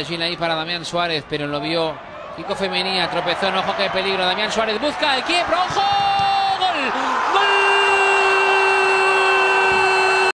Gil ahí para Damián Suárez, pero lo vio Kiko Femenía, tropezó en ojo que peligro. Damián Suárez busca el quiebro, ¡ojo!